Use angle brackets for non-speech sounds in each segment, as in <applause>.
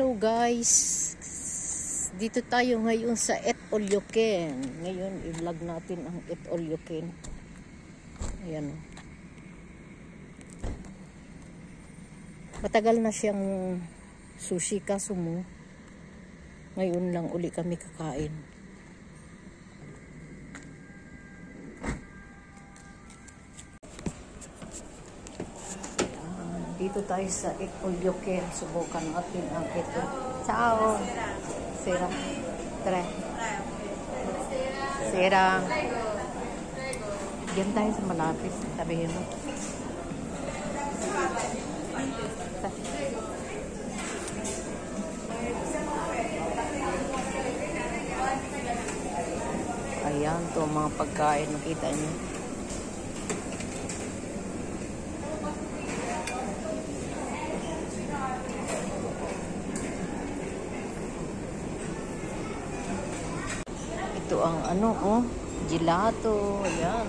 Hello guys! Dito tayo ngayon sa Et Olyoken. Ngayon i-vlog natin ang Et Olyoken. Ayan. Matagal na siyang sushi kaso mo. Ngayon lang uli kami kakain. Dito tayo sa Olyoken. Subukan natin ang ito. Ciao! Sera. Tre. Sera. Diyan tayo sa malapit. Sabihin mo. Ayan, to mga pagkain. Makita niyo. Ang ano, oh, gelato. Ayan.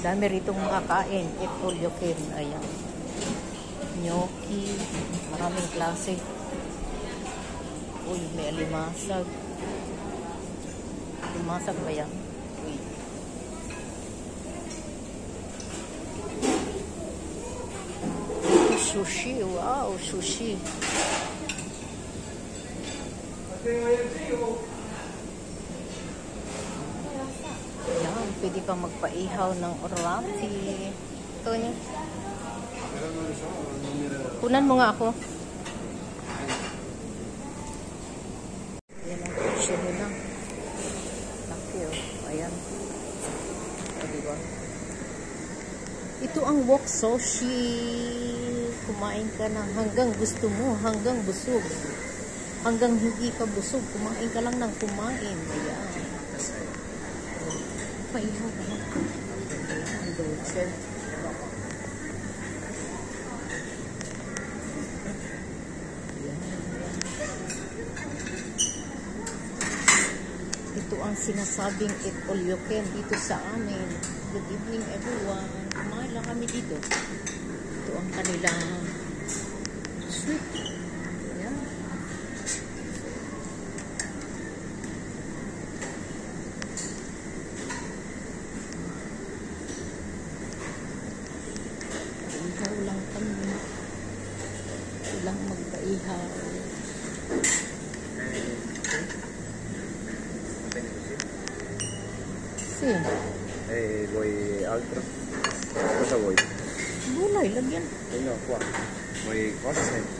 Dami ritong makakain. All you can. Ayan. Gnocchi. Maraming klase. Uy, may alimasag. Alimasag ba yan? Uy. Sushi. Wow, sushi. Kang magpaihaw ng orati. Ito niya. Kunan mo nga ako. Yan ang presyo nila. Laki oh. Ayan. O, diba? Ito ang wok sushi. Kumain ka na hanggang gusto mo, hanggang busog. Hanggang hindi ka busog, kumain ka lang ng kumain. Ayan. Paihaw ka na. Ang dolce. Ito ang sinasabing it all you can dito sa amin. Good evening everyone. Kumain lang kami dito. Ito ang kanilang sweet. Ayan. Ihaw lang kami. Ilang magpaihaw. Si, Eh, voy altro. Cosa vuoi? gulay, lagyan. Eh no, qua. Vuoi cose? Ok.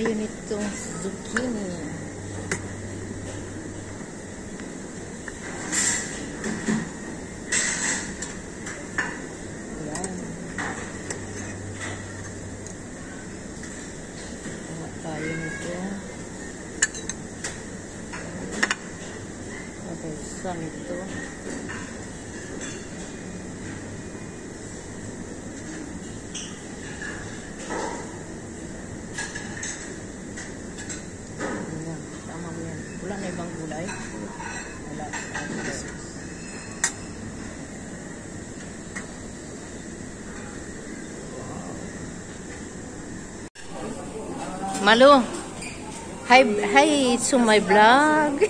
イオネットン Malu. Hi, hi to my vlog. <laughs>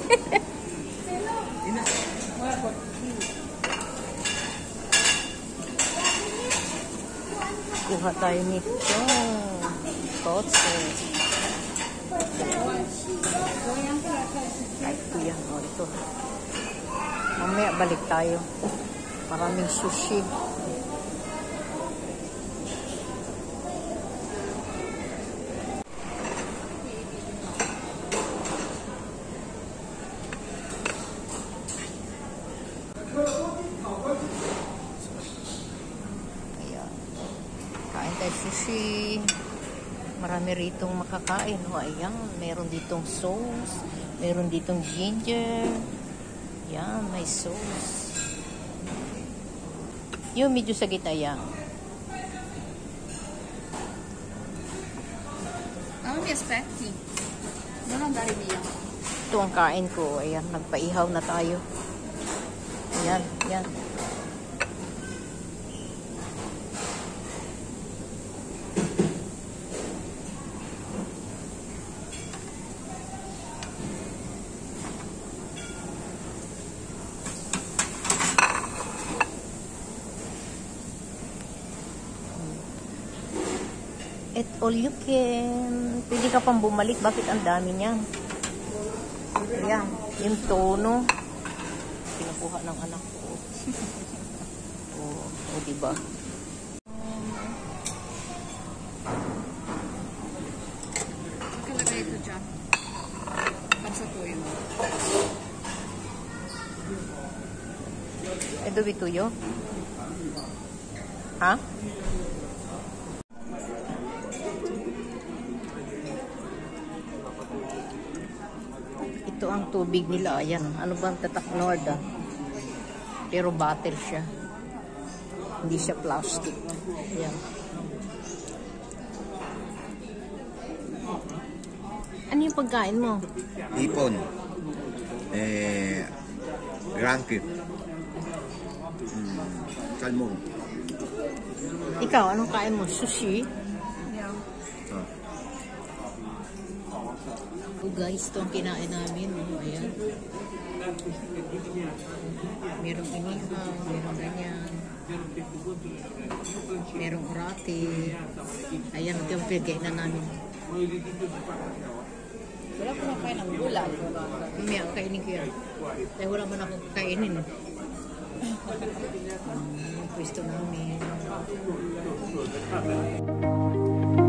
Kuha tayo nito. Totso. Ay, yan. O, ito. Mamaya balik tayo. Maraming sushi. Ayan. Kain tayo sushi. Marami ritong makakain. O, ayan. Meron ditong sauce. Meron ditong ginger. Yan, may sauce. Yung medyo sa gitna yan. Ah, mi aspetti? Non andare via. Ito ang kain ko. Ayan, nagpaihaw na tayo. Ayan, ayan. It all you can. Pwede ka pang bumalik. Bakit ang dami niyan? Ayan, yung tono. Pinukuha ng anak ko. <laughs> Oo, oh, diba? Kalagay ito dyan. Pansatuyo. Edo bituyo? Ha? Ito tubig nila. Ayan. Ano bang tatak Nord ah? Pero bottle siya. Hindi siya plastic. Ayan. Ano yung pagkain mo? Ipon. Eh, rangkit. Mm, salmon. Ikaw, anong kain mo? Sushi? Oh guys, ito ang kinain namin. Oh, ayan. Merong inihaw, merong ganyan. Merong orate. Ayan, ito yung pinagkainan namin. Wala ko na kain ng gulay. Mamaya, kainin ko yan. Dahil wala man ako kainin. Yung pwesto namin. Tagilid.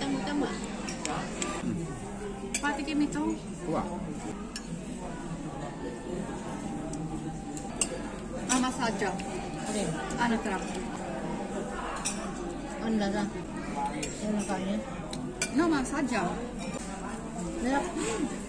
Yan, yan, yan. Tama, tama. Patikim ito. Kuha. Sadya. Ano yun? Ano trap? Ano lasa? Ano ang kanin? No, ma, sadya. Sarap. Ancora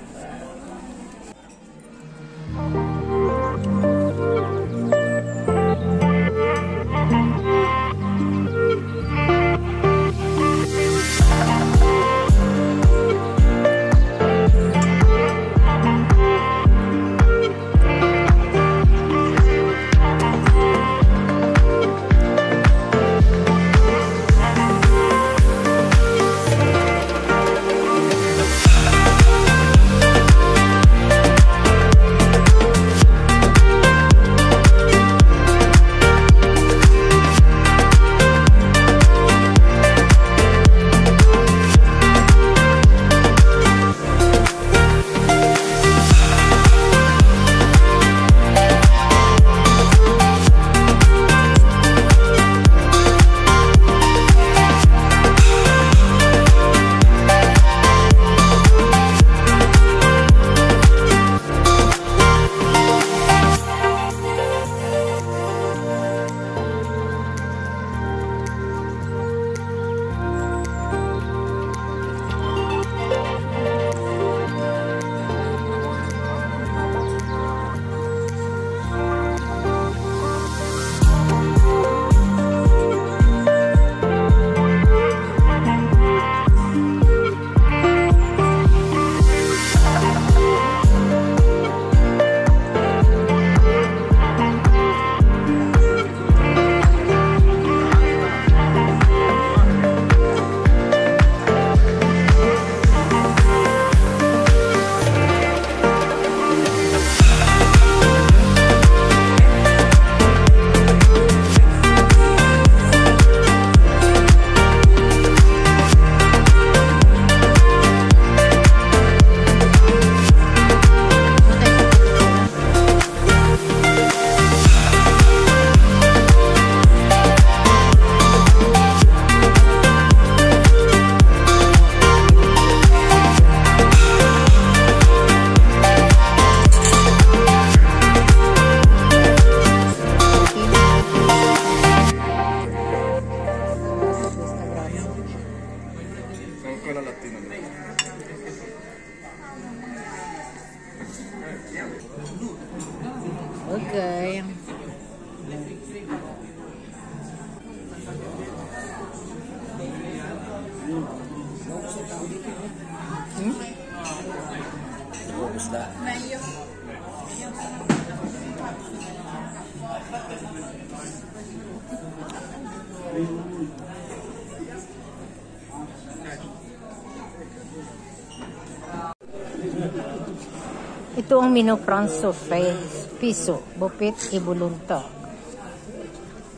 Ito ang mino pranzo face, piso, bupit, ibulunta.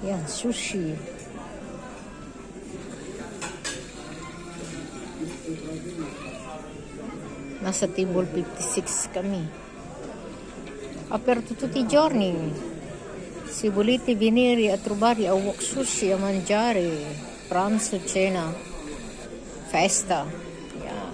Yan, sushi. Nasa table 56 kami. Aperto tutti i giorni. Si volete venire a trovare a Wok Sushi a mangiare pranzo, cena, festa. Yeah.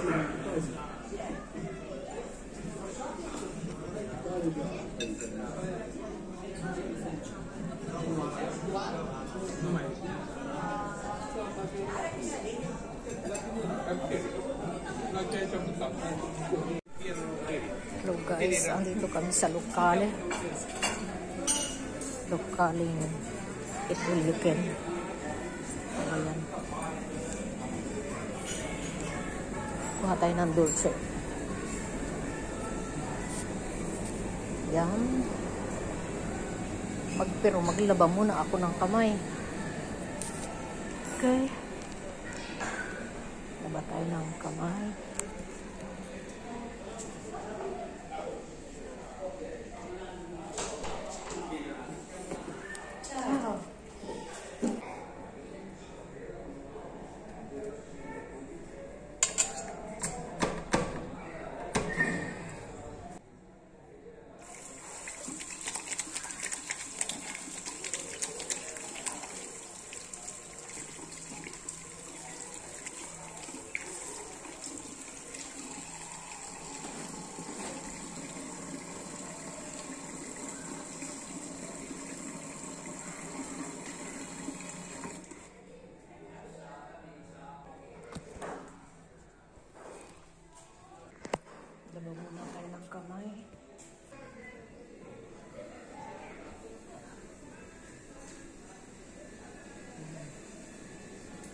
Hello guys, andito kami sa lokale. Lokaling Itulikan. Ayan. Kuha tayo ng dulce. Yan. Mag, pero maglaba muna ako ng kamay. Okay. Laba tayo ng kamay.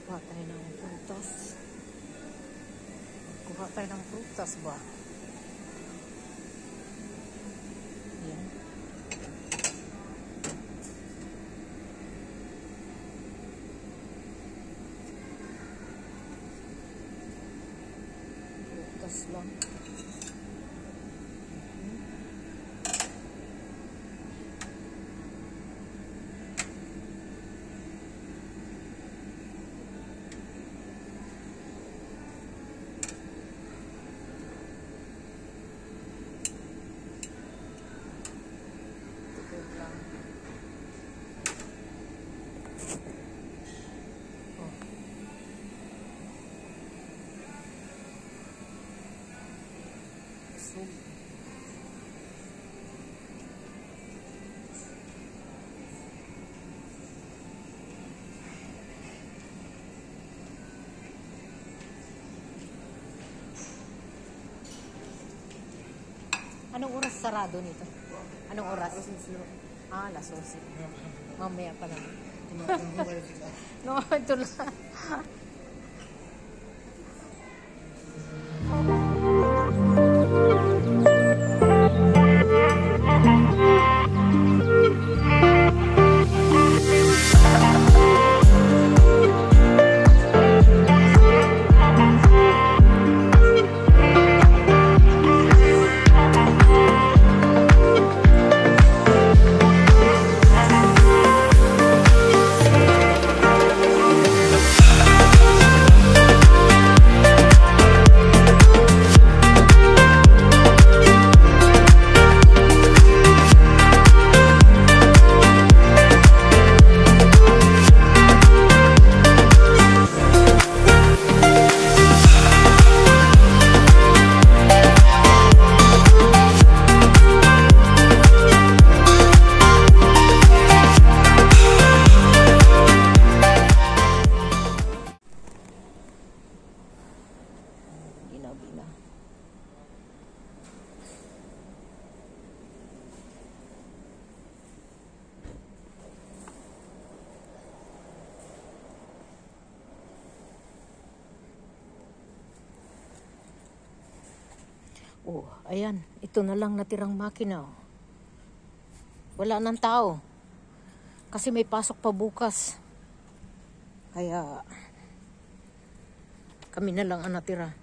Kuha tayo ng prutas. Kuha tayo ng prutas ba? Yan. Prutas lang. Tikod lang. Oh. Sug. Anong oras sarado nito? Anong oras? Ah, alas 11. Mamaya pa naman. <laughs> no, ito lang. Oh, ayan. Ito na lang natirang makina. oh. Wala nang tao. Kasi may pasok pa bukas. Kaya kami na lang ang natira.